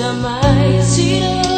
jamais irão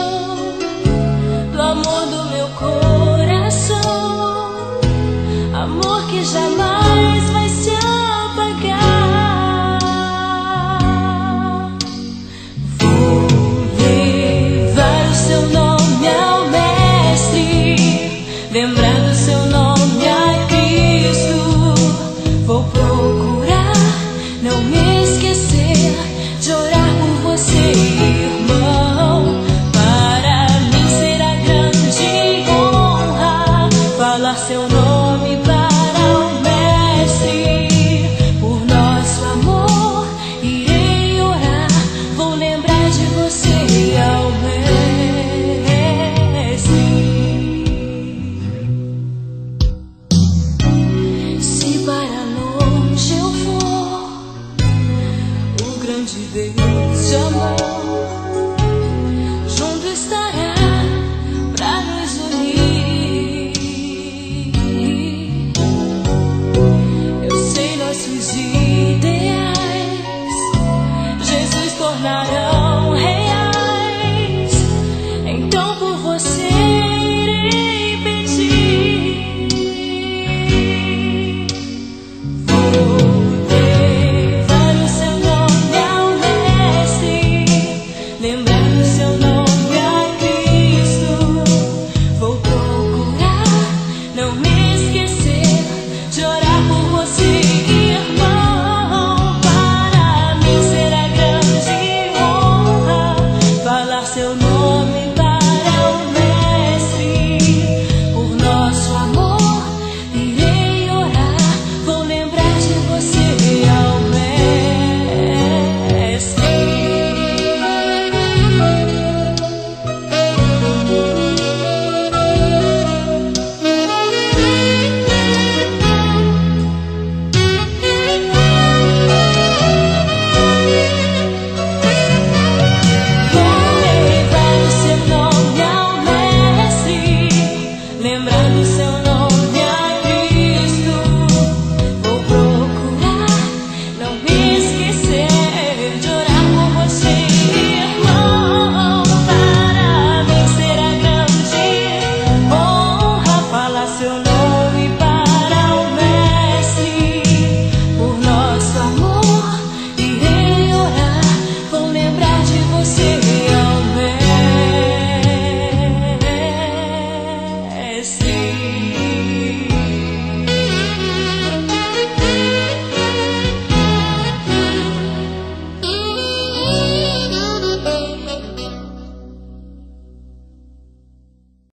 Deus de amor junto estará para nos unir. Eu sei nossos ideais, Jesus tornarão reais. Então por você.